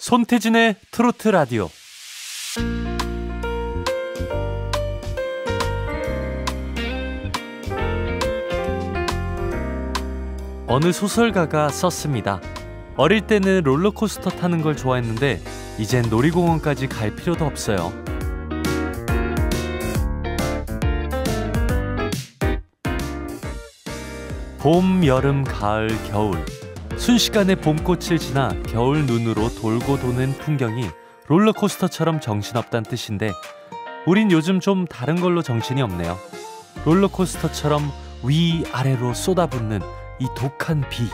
손태진의 트로트 라디오. 어느 소설가가 썼습니다. 어릴 때는 롤러코스터 타는 걸 좋아했는데 이젠 놀이공원까지 갈 필요도 없어요. 봄, 여름, 가을, 겨울. 순식간에 봄꽃을 지나 겨울 눈으로 돌고 도는 풍경이 롤러코스터처럼 정신없단 뜻인데 우린 요즘 좀 다른 걸로 정신이 없네요. 롤러코스터처럼 위아래로 쏟아붓는 이 독한 비.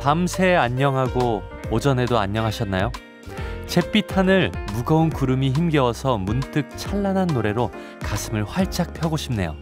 밤새 안녕하고 오전에도 안녕하셨나요? 잿빛 하늘 무거운 구름이 힘겨워서 문득 찬란한 노래로 가슴을 활짝 펴고 싶네요.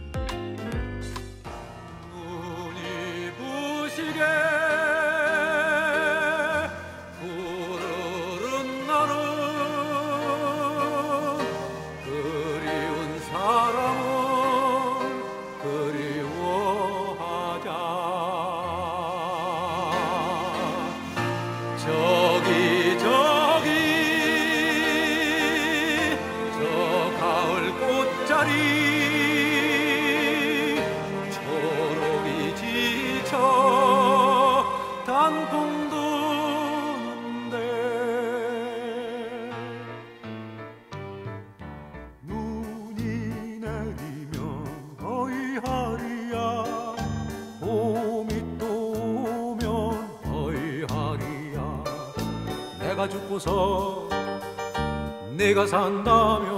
죽고서 내가 산다면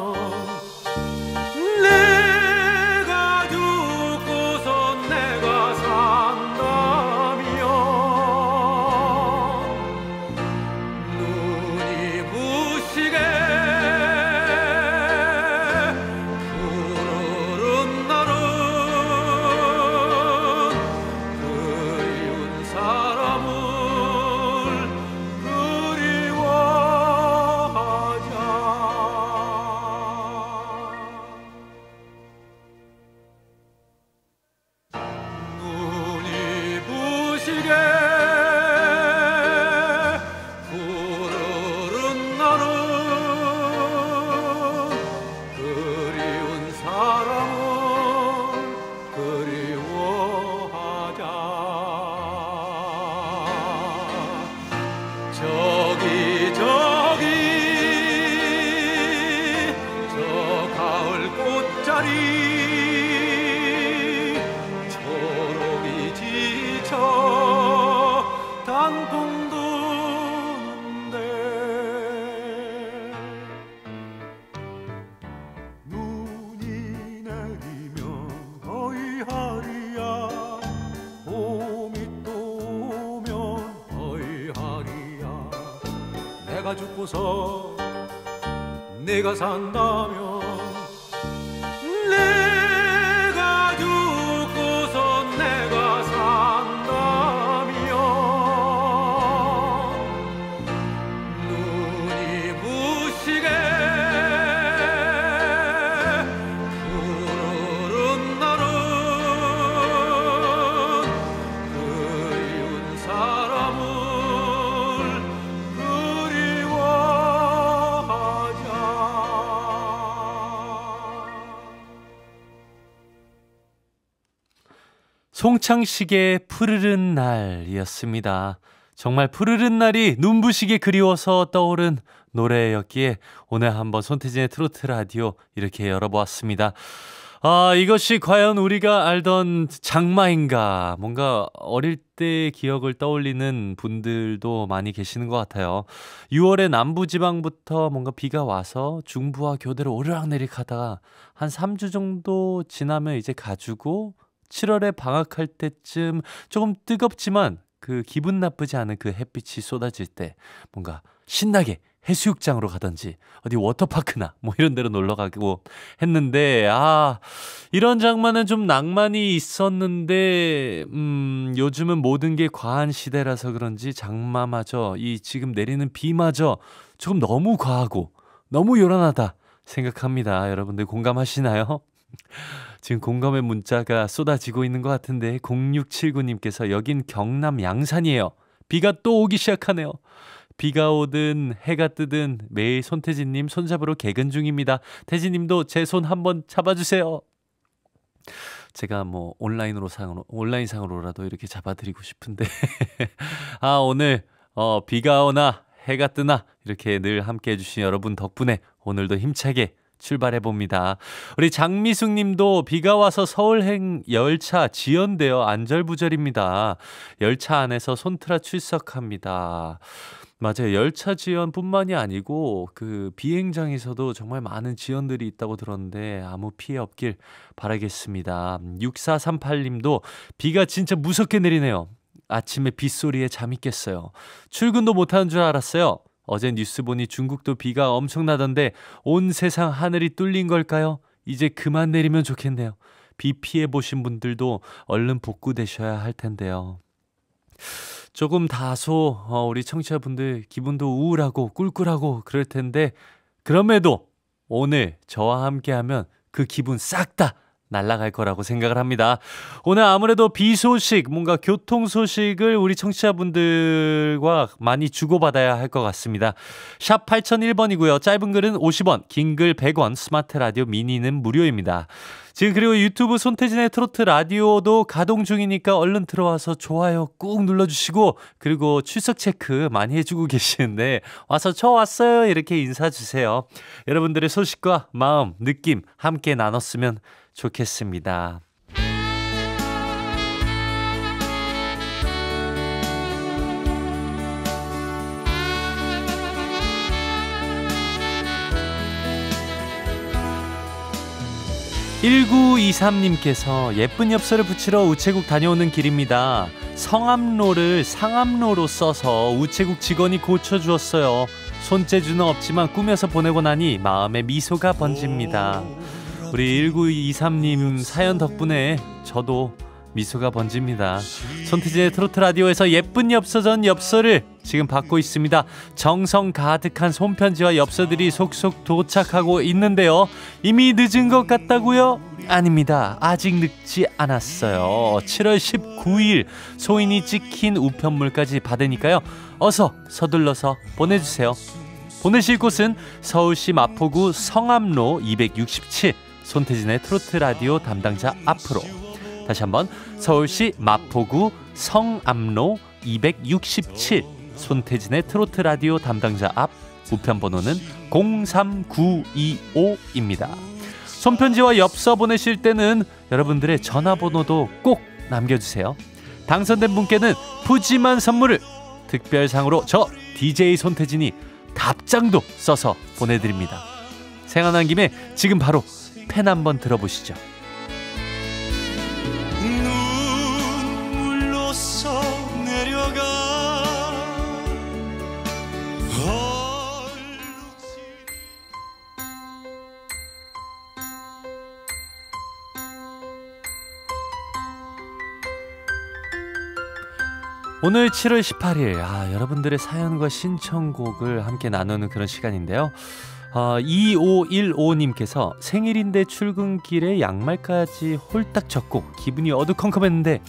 내가 산다면 송창식의 푸르른 날이었습니다. 정말 푸르른 날이 눈부시게 그리워서 떠오른 노래였기에 오늘 한번 손태진의 트로트 라디오 이렇게 열어보았습니다. 아, 이것이 과연 우리가 알던 장마인가? 뭔가 어릴 때 기억을 떠올리는 분들도 많이 계시는 것 같아요. 6월에 남부지방부터 뭔가 비가 와서 중부와 교대로 오르락내리락 하다가 한 3주 정도 지나면 이제 가주고 7월에 방학할 때쯤 조금 뜨겁지만 그 기분 나쁘지 않은 그 햇빛이 쏟아질 때 뭔가 신나게 해수욕장으로 가든지 어디 워터파크나 뭐 이런 데로 놀러 가고 했는데 아 이런 장마는 좀 낭만이 있었는데 음 요즘은 모든 게 과한 시대라서 그런지 장마마저 이 지금 내리는 비마저 조금 너무 과하고 너무 요란하다 생각합니다. 여러분들 공감하시나요? 지금 공감의 문자가 쏟아지고 있는 것 같은데 0679님께서 여긴 경남 양산이에요. 비가 또 오기 시작하네요. 비가 오든 해가 뜨든 매일 손태진님 손잡으러 개근 중입니다. 태진님도 제 손 한번 잡아주세요. 제가 뭐 온라인으로 상으로 온라인 상으로라도 이렇게 잡아드리고 싶은데 아 오늘 어 비가 오나 해가 뜨나 이렇게 늘 함께 해 주신 여러분 덕분에 오늘도 힘차게 출발해 봅니다. 우리 장미숙 님도 비가 와서 서울행 열차 지연되어 안절부절입니다. 열차 안에서 손트라 출석합니다. 맞아요. 열차 지연뿐만이 아니고 그 비행장에서도 정말 많은 지연들이 있다고 들었는데 아무 피해 없길 바라겠습니다. 6438 님도 비가 진짜 무섭게 내리네요. 아침에 빗소리에 잠이 깼어요. 출근도 못하는 줄 알았어요. 어제 뉴스 보니 중국도 비가 엄청나던데 온 세상 하늘이 뚫린 걸까요? 이제 그만 내리면 좋겠네요. 비 피해 보신 분들도 얼른 복구되셔야 할 텐데요. 조금 다소 어, 우리 청취자분들 기분도 우울하고 꿀꿀하고 그럴 텐데 그럼에도 오늘 저와 함께하면 그 기분 싹 다 날아갈 거라고 생각을 합니다. 오늘 아무래도 비 소식, 뭔가 교통 소식을 우리 청취자분들과 많이 주고받아야 할 것 같습니다. 샵 8001번이고요. 짧은 글은 50원, 긴 글 100원, 스마트 라디오 미니는 무료입니다. 지금 그리고 유튜브 손태진의 트로트 라디오도 가동 중이니까 얼른 들어와서 좋아요 꾹 눌러주시고 그리고 출석 체크 많이 해주고 계시는데 와서 저 왔어요 이렇게 인사 주세요. 여러분들의 소식과 마음, 느낌 함께 나눴으면 좋겠습니다. 1923님께서 예쁜 엽서를 붙이러 우체국 다녀오는 길입니다. 성암로를 상암로로 써서 우체국 직원이 고쳐주었어요. 손재주는 없지만 꾸며서 보내고 나니 마음에 미소가 번집니다. 우리 1923님 사연 덕분에 저도 미소가 번집니다. 손태진의 트로트 라디오에서 예쁜 엽서전 엽서를 지금 받고 있습니다. 정성 가득한 손편지와 엽서들이 속속 도착하고 있는데요. 이미 늦은 것 같다고요? 아닙니다. 아직 늦지 않았어요. 7월 19일 소인이 찍힌 우편물까지 받으니까요. 어서 서둘러서 보내주세요. 보내실 곳은 서울시 마포구 성암로 267 손태진의 트로트 라디오 담당자 앞으로 다시 한번 서울시 마포구 성암로 267 손태진의 트로트 라디오 담당자 앞 우편 번호는 03925입니다. 손편지와 엽서 보내실 때는 여러분들의 전화번호도 꼭 남겨주세요. 당선된 분께는 푸짐한 선물을 특별상으로 저 DJ 손태진이 답장도 써서 보내드립니다. 생각난 김에 지금 바로 펜 한번 들어보시죠. 오늘 7월 18일, 아, 여러분들의 사연과 신청곡을 함께 나누는 그런 시간인데요. 어, 2515님께서 생일인데 출근길에 양말까지 홀딱 젖고 기분이 어두컴컴했는데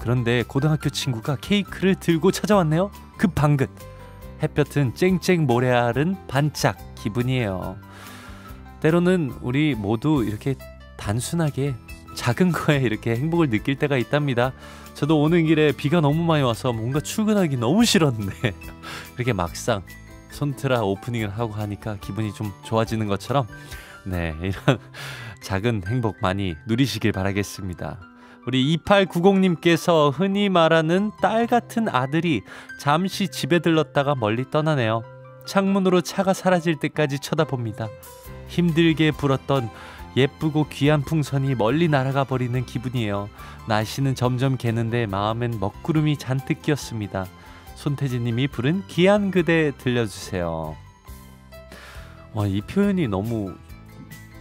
그런데 고등학교 친구가 케이크를 들고 찾아왔네요. 그 방긋. 햇볕은 쨍쨍 모래알은 반짝 기분이에요. 때로는 우리 모두 이렇게 단순하게 작은 거에 이렇게 행복을 느낄 때가 있답니다. 저도 오는 길에 비가 너무 많이 와서 뭔가 출근하기 너무 싫었는데 이렇게 막상 손트라 오프닝을 하고 하니까 기분이 좀 좋아지는 것처럼 네 이런 작은 행복 많이 누리시길 바라겠습니다. 우리 2890님께서 흔히 말하는 딸 같은 아들이 잠시 집에 들렀다가 멀리 떠나네요. 창문으로 차가 사라질 때까지 쳐다봅니다. 힘들게 불었던 예쁘고 귀한 풍선이 멀리 날아가 버리는 기분이에요. 날씨는 점점 개는데 마음엔 먹구름이 잔뜩 끼었습니다. 손태진 님이 부른 귀한 그대 들려주세요. 와, 이 표현이 너무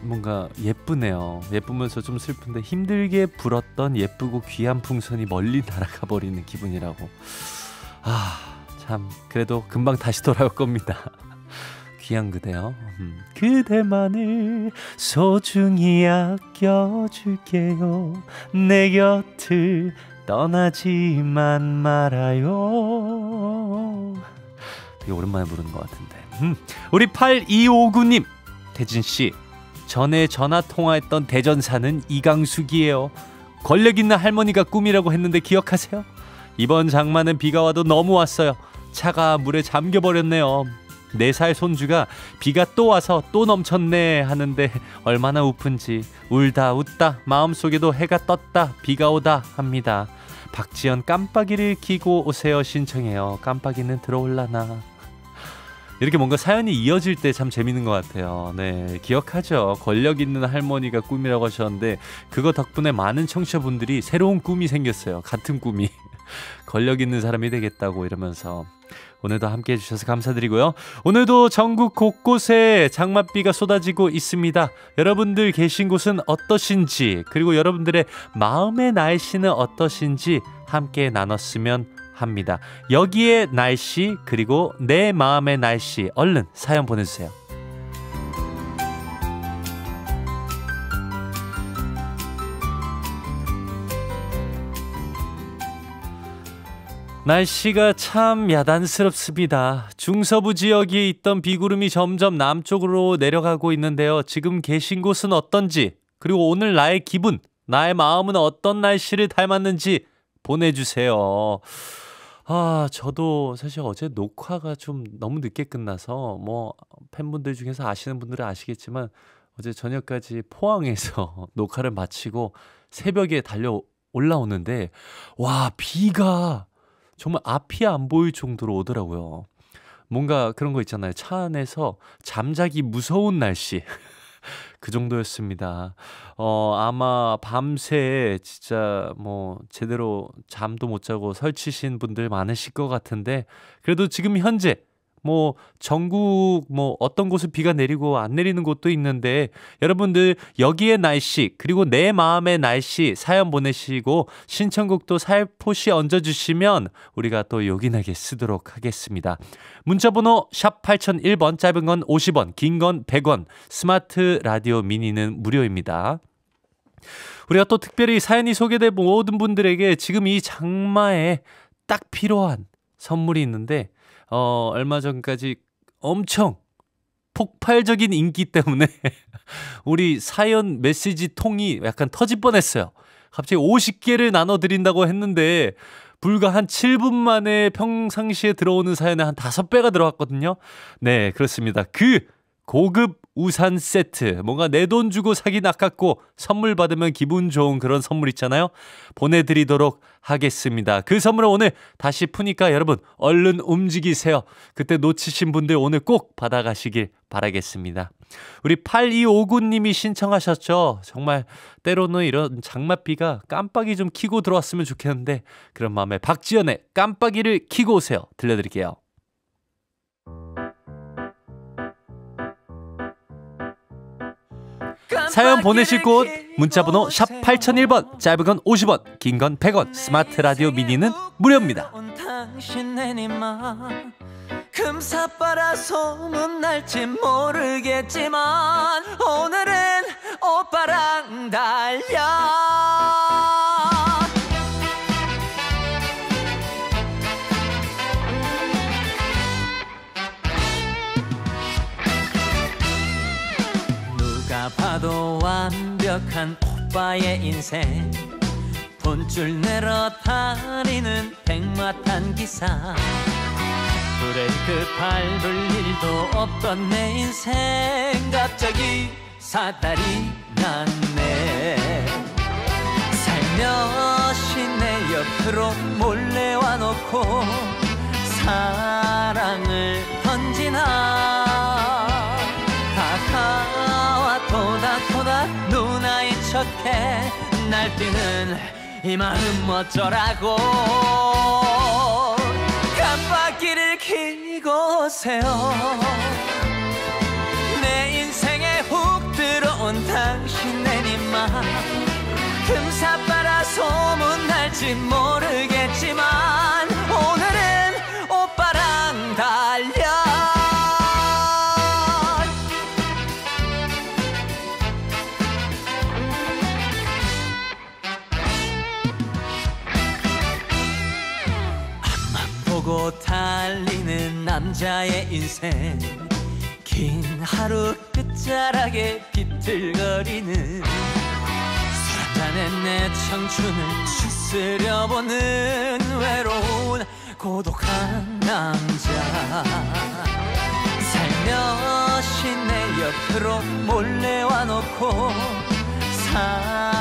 뭔가 예쁘네요. 예쁘면서 좀 슬픈데 힘들게 불었던 예쁘고 귀한 풍선이 멀리 날아가 버리는 기분이라고. 아, 참 그래도 금방 다시 돌아올 겁니다. 귀한 그대요. 음, 그대만을 소중히 아껴줄게요. 내 곁을 떠나지만 말아요. 되게 오랜만에 부르는 것 같은데. 음, 우리 8259님, 태진씨, 전에 전화 통화했던 대전 사는 이강숙이에요. 권력 있는 할머니가 꿈이라고 했는데 기억하세요? 이번 장마는 비가 와도 너무 왔어요. 차가 물에 잠겨버렸네요. 네 살 손주가 비가 또 와서 또 넘쳤네 하는데 얼마나 우픈지 울다 웃다 마음속에도 해가 떴다 비가 오다 합니다. 박지연 깜빡이를 키고 오세요 신청해요. 깜빡이는 들어올라나. 이렇게 뭔가 사연이 이어질 때 참 재밌는 것 같아요. 네, 기억하죠. 권력 있는 할머니가 꿈이라고 하셨는데 그거 덕분에 많은 청취자분들이 새로운 꿈이 생겼어요. 같은 꿈이. 권력 있는 사람이 되겠다고 이러면서 오늘도 함께 해주셔서 감사드리고요. 오늘도 전국 곳곳에 장맛비가 쏟아지고 있습니다. 여러분들 계신 곳은 어떠신지, 그리고 여러분들의 마음의 날씨는 어떠신지 함께 나눴으면 합니다. 여기에 날씨, 그리고 내 마음의 날씨, 얼른 사연 보내주세요. 날씨가 참 야단스럽습니다. 중서부 지역에 있던 비구름이 점점 남쪽으로 내려가고 있는데요. 지금 계신 곳은 어떤지, 그리고 오늘 나의 기분, 나의 마음은 어떤 날씨를 닮았는지 보내주세요. 아, 저도 사실 어제 녹화가 좀 너무 늦게 끝나서 뭐 팬분들 중에서 아시는 분들은 아시겠지만 어제 저녁까지 포항에서 녹화를 마치고 새벽에 달려 올라오는데 와, 비가 정말 앞이 안 보일 정도로 오더라고요. 뭔가 그런 거 있잖아요. 차 안에서 잠자기 무서운 날씨. 그 정도였습니다. 어, 아마 밤새 진짜 뭐 제대로 잠도 못 자고 설치신 분들 많으실 것 같은데 그래도 지금 현재 뭐 전국 뭐 어떤 곳은 비가 내리고 안 내리는 곳도 있는데 여러분들 여기에 날씨 그리고 내 마음의 날씨 사연 보내시고 신청곡도 살포시 얹어 주시면 우리가 또 요긴하게 쓰도록 하겠습니다. 문자 번호 샵 8001번 짧은 건 50원 긴 건 100원 스마트 라디오 미니는 무료입니다. 우리가 또 특별히 사연이 소개된 모든 분들에게 지금 이 장마에 딱 필요한 선물이 있는데 어, 얼마 전까지 엄청 폭발적인 인기 때문에 우리 사연 메시지 통이 약간 터질 뻔했어요. 갑자기 50개를 나눠드린다고 했는데 불과 한 7분 만에 평상시에 들어오는 사연에 한 5배가 들어왔거든요. 네, 그렇습니다. 그 고급 우산 세트. 뭔가 내 돈 주고 사긴 아깝고 선물 받으면 기분 좋은 그런 선물 있잖아요. 보내드리도록 하겠습니다. 그 선물을 오늘 다시 푸니까 여러분 얼른 움직이세요. 그때 놓치신 분들 오늘 꼭 받아가시길 바라겠습니다. 우리 8259님이 신청하셨죠. 정말 때로는 이런 장맛비가 깜빡이 좀 키고 들어왔으면 좋겠는데 그런 마음에 박지연의 깜빡이를 키고 오세요. 들려드릴게요. 사연 보내실 곳. 문자번호 샵 8001번 짧은 건 50원 긴 건 100원. 스마트 라디오 미니는 무료입니다. 금사빠라 소문날지 모르겠지만 오늘은 오빠랑 달려 완벽한 오빠의 인생. 돈줄 내러 다니는 백마탄 기사. 브레이크 밟을 일도 없던 내 인생. 갑자기 사달이 났네. 살며시 내 옆으로 몰래 와놓고 척해 날뛰는 이 마음 어쩌라고. 깜빡이를 켜고 오세요. 내 인생에 훅 들어온 당신 내님만 금사빠라 소문날지 모르겠지만 오늘은 남자의 인생. 긴 하루 끝자락에 비틀거리는 술한잔에 내 청춘을 추스려보는 외로운 고독한 남자. 살며시 내 옆으로 몰래 와놓고 사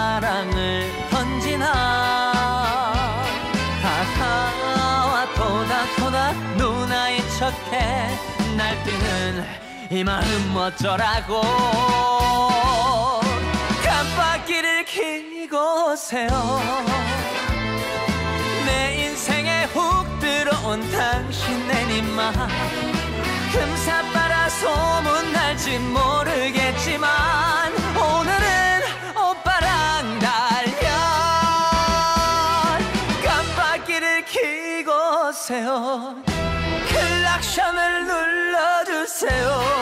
날뛰는 이 마음 어쩌라고. 깜빡이를 켜고 세요. 내 인생에 훅 들어온 당신의 입맛 금사 빨아 소문날지 모르 켜고세요 클락션을 눌러주세요